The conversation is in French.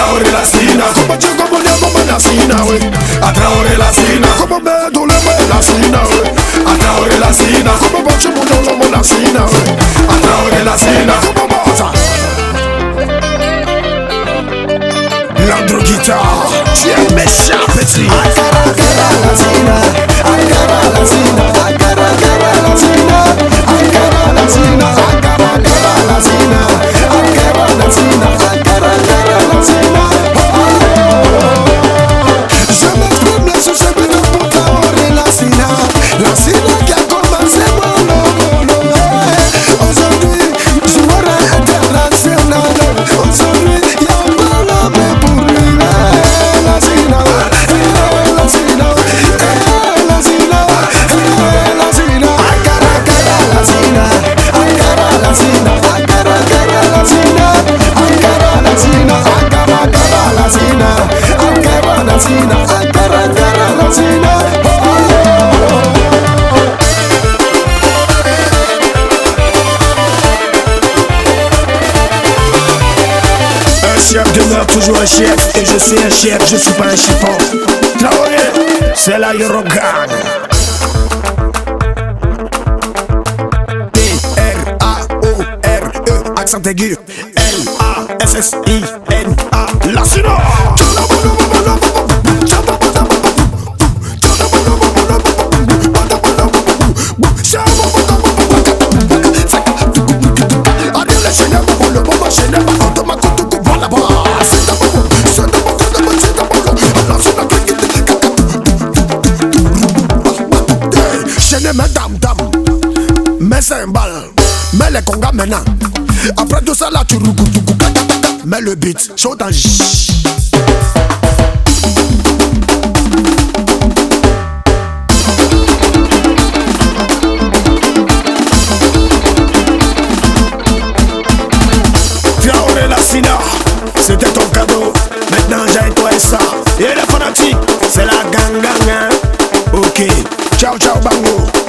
Atraure la sina Como chico poniéndome la sina, wey Atraure la sina Como me duele la sina, wey Atraure la sina Como boche poniéndome la sina, wey Atraure la sina Como moza La guitar, Tiens mes chats petits Atraure la sina Atraure la sina chef demeure toujours un chef Et je suis un chef, je suis pas un chiffon. Eh. C'est la Eurogang. p r a o r e accent aigu. L-A-S-S-I-N-A, la enchaîner mes dam dam, mes cymbales, mais les congas maintenant. Après tout ça là, tu rougoutoukou, mais le beat, chaud dans c'était ton cadeau. Maintenant j'ai toi et ça. Et les fanatiques, c'est la gang gang. Hein? Ok. Tchau, tchau, baú.